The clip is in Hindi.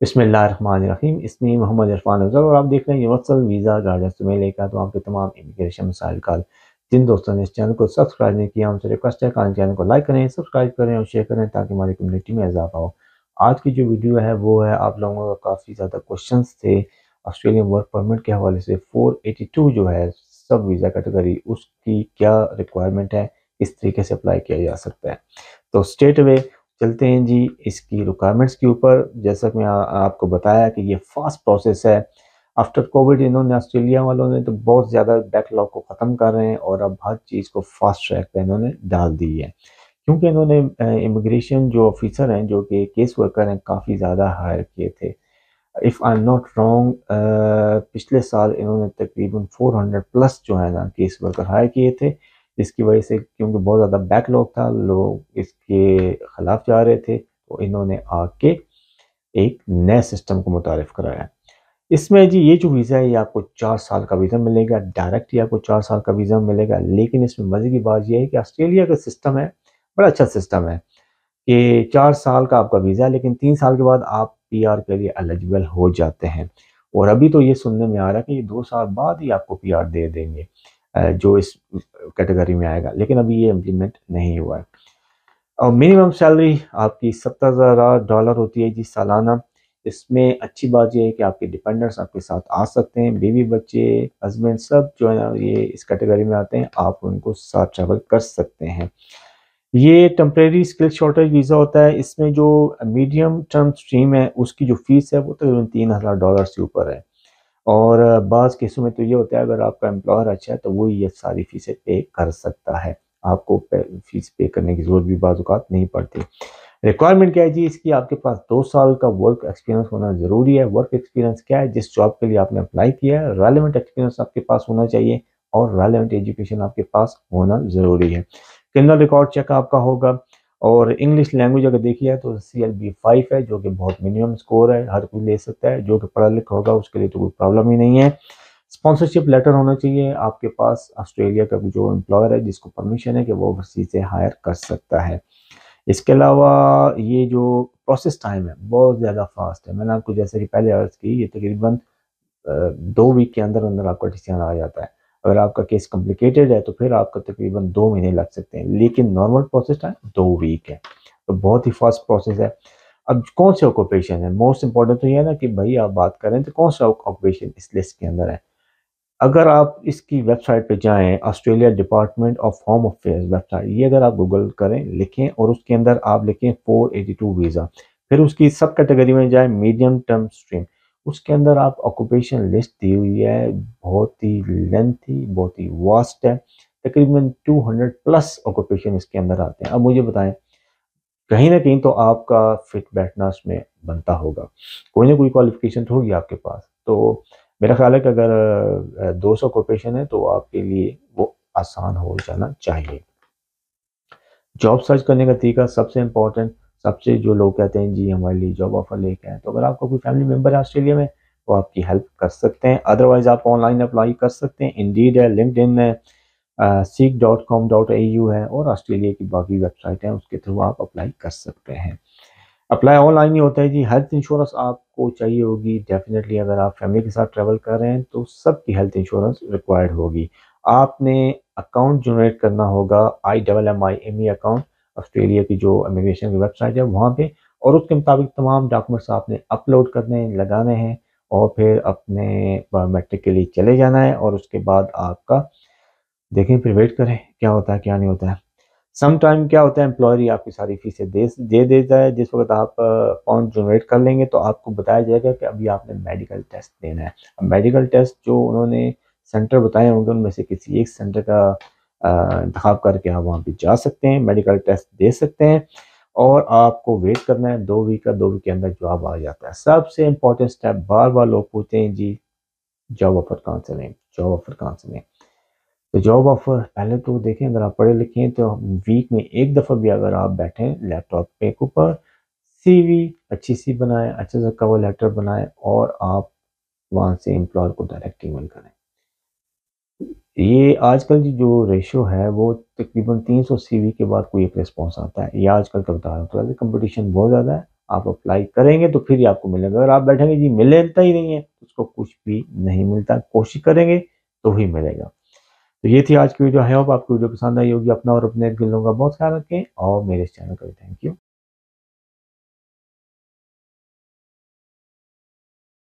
बसमीम इसमें मोहम्मद इरफान अफजल और आप देख रहे हैं यूनिवर्सल वीज़ा गाइडेंस तुम्हें लेकर तो आपके तमाम इमिग्रेशन मसाइल का जिन दोस्तों ने इस चैनल को सब्सक्राइब नहीं किया, उनसे रिक्वेस्ट है कि चैनल को लाइक करें सब्सक्राइब करें और शेयर करें ताकि हमारी कम्युनिटी में इजाफा हो। आज की जो वीडियो है, वो है आप लोगों का काफ़ी ज़्यादा क्वेश्चन थे। ऑस्ट्रेलियन वर्क परमिट के हवाले से फोर जो है, सब वीज़ा कैटेगरी उसकी क्या रिक्वायरमेंट है? किस तरीके से अप्लाई किया जा सकता है। तो स्टेट वे चलते हैं जी इसकी रिक्वायरमेंट्स के ऊपर। जैसा कि मैं आपको बताया कि ये फास्ट प्रोसेस है। आफ्टर कोविड इन्होंने ऑस्ट्रेलिया वालों ने तो बहुत ज़्यादा बैकलॉग को ख़त्म कर रहे हैं और अब हर चीज़ को फास्ट ट्रैक पर इन्होंने डाल दी है। क्योंकि इन्होंने इमिग्रेशन जो ऑफिसर हैं, जो कि केस वर्कर हैं, काफ़ी ज़्यादा हायर किए थे। If I am not wrong पिछले साल इन्होंने तकरीबन 400 प्लस जो है ना केस वर्कर हायर किए थे। जिसकी वजह से क्योंकि बहुत ज़्यादा बैकलॉग था, लोग इसके ख़िलाफ़ जा रहे थे तो इन्होंने आके एक नए सिस्टम को मुतारफ़ कराया। इसमें जी ये जो वीज़ा है, ये आपको चार साल का वीज़ा मिलेगा डायरेक्ट ही आपको चार साल का वीज़ा मिलेगा, लेकिन इसमें मज़े की बात यह है कि ऑस्ट्रेलिया का सिस्टम है, बड़ा अच्छा सिस्टम है कि चार साल का आपका वीज़ा है लेकिन तीन साल के बाद आप पीआर के लिए एलिजिबल हो जाते हैं। और अभी तो ये सुनने में आ रहा है कि ये दो साल बाद ही आपको पीआर दे देंगे। जो इस कैटेगरी में आएगा। लेकिन अभी ये इम्प्लीमेंट नहीं हुआ है। और मिनिमम सैलरी आपकी सत्तर हज़ार डॉलर होती है जी सालाना। इसमें अच्छी बात यह है कि आपके डिपेंडेंट्स आपके साथ आ सकते हैं। बेबी बच्चे हस्बैंड सब जो है ना ये इस कैटेगरी में आते हैं। आप उनको साथ ट्रैवल कर सकते हैं। ये टेम्प्रेरी स्किल शॉर्टेज वीज़ा होता है। इसमें जो मीडियम टर्म स्ट्रीम है, उसकी जो फ़ीस है, वो तकरीबन तो तीन हज़ार डॉलर से ऊपर है। और बाज़ केसों में तो ये होता है, अगर आपका एम्प्लॉयर अच्छा है तो वो ये सारी फीसें पे कर सकता है। आपको फ़ीस पे करने की ज़रूरत भी बाज़ात नहीं पड़ती। रिक्वायरमेंट क्या है जी, इसकी आपके पास दो साल का वर्क एक्सपीरियंस होना ज़रूरी है। वर्क एक्सपीरियंस क्या है, जिस जॉब के लिए आपने अप्लाई किया है रेलिवेंट एक्सपीरियंस आपके पास होना चाहिए और रेलिवेंट एजुकेशन आपके पास होना ज़रूरी है। क्रिमिनल रिकॉर्ड चेक आपका होगा। और इंग्लिश लैंग्वेज अगर देखिए तो सी एल बी फाइव है, जो कि बहुत मिनिमम स्कोर है, हर कोई ले सकता है। जो कि पढ़ा लिखा होगा, उसके लिए तो कोई प्रॉब्लम ही नहीं है। स्पॉन्सरशिप लेटर होना चाहिए। आपके पास ऑस्ट्रेलिया का जो एम्प्लॉयर है, जिसको परमिशन है कि वो ओवरसीज से हायर कर सकता है। इसके अलावा ये जो प्रोसेस टाइम है, बहुत ज़्यादा फास्ट है। मैंने आपको जैसे कि पहले अर्ज़ की, ये तकरीबन दो वीक के अंदर अंदर आपका डिसीज़न आ जाता है। अगर आपका केस कॉम्प्लिकेटेड है तो फिर आपको तकरीबन दो महीने लग सकते हैं। लेकिन नॉर्मल प्रोसेस टाइम दो वीक है। तो बहुत ही फास्ट प्रोसेस है। अब कौन से ऑक्यूपेशन है? मोस्ट इंपॉर्टेंट तो ये है ना कि भाई आप बात करें तो कौन सा ऑक्यूपेशन इस लिस्ट के अंदर है? अगर आप इसकी वेबसाइट पे जाएँ Australia department of home affairs website ये अगर आप गूगल करें, लिखें और उसके अंदर आप लिखें 482 वीज़ा फिर उसकी सब कैटेगरी में जाएँ मीडियम टर्म स्ट्रीम उसके अंदर आप ऑक्यूपेशन लिस्ट दी हुई है, बहुत ही लेंथी बहुत ही वास्ट है। तकरीबन 200 प्लस ऑक्यूपेशन इसके अंदर आते हैं। अब मुझे बताएँ, कहीं ना कहीं तो आपका फिट बैठना उसमें बनता होगा। कोई ना कोई क्वालिफिकेशन तो होगी आपके पास। तो मेरा ख्याल है कि अगर दो सौ ऑक्यूपेशन है तो आपके लिए वो आसान हो जाना चाहिए। जॉब सर्च करने का तरीका सबसे इम्पोर्टेंट सबसे जो लोग कहते हैं, जी, हमारे लिए जॉब ऑफ़र लेके आए तो अगर आपका कोई फैमिली मेंबर है ऑस्ट्रेलिया में, वो आपकी हेल्प कर सकते हैं। अदरवाइज़ आप ऑनलाइन अप्लाई कर सकते हैं। इंडीड है लिंकड इन है Seek dot com dot A U है और ऑस्ट्रेलिया की बाकी वेबसाइट है, उसके थ्रू आप अप्लाई कर सकते हैं। अप्लाई ऑनलाइन ही होता है जी। हेल्थ इंश्योरेंस आपको चाहिए होगी। डेफिनेटली अगर आप फैमिली के साथ ट्रैवल कर रहे हैं तो सबकी हेल्थ इंश्योरेंस रिक्वायर्ड होगी। आपने अकाउंट जनरेट करना होगा I double M I M E account Australia की जो इमिग्रेशन की वेबसाइट है, वहाँ पे, और उसके मुताबिक तमाम डॉक्यूमेंट्स आपने अपलोड करने लगाने हैं और फिर अपने बायोमेट्रिक के लिए चले जाना है और उसके बाद आपका, देखें, फिर वेट करें, क्या होता है, क्या नहीं होता है। सम टाइम क्या होता है एम्प्लॉयर ही आपकी सारी फीसें दे दे देता है, जिस वक्त आप अकाउंट जनरेट कर लेंगे तो आपको बताया जाएगा कि अभी आपने मेडिकल टेस्ट देना है। मेडिकल टेस्ट जो उन्होंने सेंटर बताए होंगे, उनमें से किसी एक सेंटर का इंतखब करके आप वहाँ पर जा सकते हैं मेडिकल टेस्ट दे सकते हैं और आपको वेट करना है दो वीक का, दो वीक के अंदर जवाब आ जाता है। सबसे इम्पोर्टेंट स्टेप बार बार लोग पूछते हैं, जी जॉब ऑफ़र कहाँ से लें? जॉब ऑफ़र कहाँ से लें? तो जॉब ऑफ़र पहले तो देखें, अगर आप पढ़े लिखे हैं तो वीक में एक दफ़ा भी अगर आप बैठें लैपटॉप पे के ऊपर सीवी अच्छी सी बनाएँ, अच्छे से कवर लेटर बनाएँ और आप वहाँ से एम्प्लॉयर को डायरेक्ट ईमेल करें। ये आजकल जो रेशो है, वो तकरीबन 300 सीवी के बाद कोई एक रिस्पॉन्स आता है। ये आजकल का बता रहा हूँ। तो कंपटीशन बहुत ज़्यादा है। आप अप्लाई करेंगे तो फिर ही आपको मिलेगा। अगर आप बैठेंगे, जी मिलता ही नहीं है तो उसको कुछ भी नहीं मिलता। कोशिश करेंगे तो ही मिलेगा। तो ये थी आज की वीडियो। होप आपको वीडियो पसंद आई होगी। अपना और अपने दिलों का बहुत ख्याल रखें और मेरे चैनल का थैंक यू